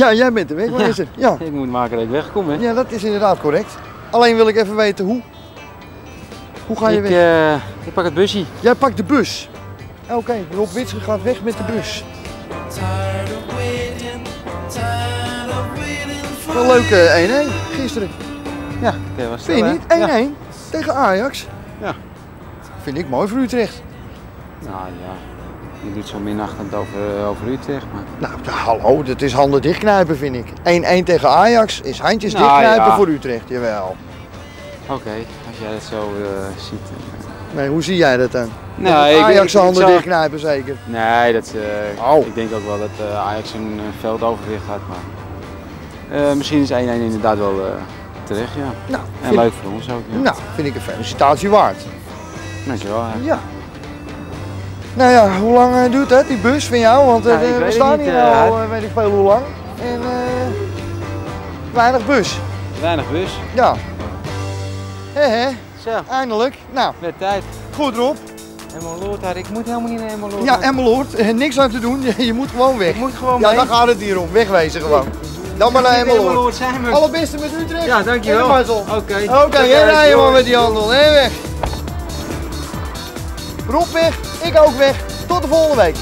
Ja, jij bent de wegwijzer. Ja. Ik moet maken dat ik wegkom, hè. ja, dat is inderdaad correct. Alleen wil ik even weten hoe. Hoe ga je ik, weg? eh, ik pak het busje. Jij pakt de bus. Oké, Rob Witsche gaat weg met de bus. Wel leuk eh, 1-1 gisteren. Ja, dat was Vind je niet? 1-1 hè? Ja. tegen Ajax. Ja. Vind ik mooi voor Utrecht. Nou ja, je doet zo minachtend over, over Utrecht, maar... Nou, hallo, dat is handen dichtknijpen vind ik. 1-1 tegen Ajax is handjes Nou, dichtknijpen ja. voor Utrecht, jawel. Oké, als jij dat zo eh, ziet. eh. Nee, hoe zie jij dat dan? Nee, ik- Ajax ik- handen ik zou- dichtknijpen zeker. Nee, dat, eh, Oh. ik denk ook wel dat Ajax een veldoverwicht had, maar... misschien is 1-1 inderdaad wel terecht, ja. Nou, En leuk voor ons ook, ja. nou, vind ik een felicitatie waard. Dankjewel. Ja. Ja. Nou ja, hoe lang eh, duurt dat, die bus van jou? Want eh, Nou, we staan niet, hier eh, al, weet ik veel hoe lang. En eh, weinig bus. Weinig bus. Ja. Hé hé, Zo, eindelijk. Nou, met tijd. goed Rob. Emmeloord daar, ik moet helemaal niet naar Emmeloord. Ja, Emmeloord, niks aan te doen. Je, moet gewoon weg. Ik moet gewoon Ja, mee. daar gaat het hier om. Wegwezen gewoon. Dan maar naar Emmeloord. Emmeloord zijn we. Alle beste met Utrecht. Ja, dankjewel. Oké. Oké, jij rijdt maar met die handel. En weg. Rob weg, ik ook weg. Tot de volgende week.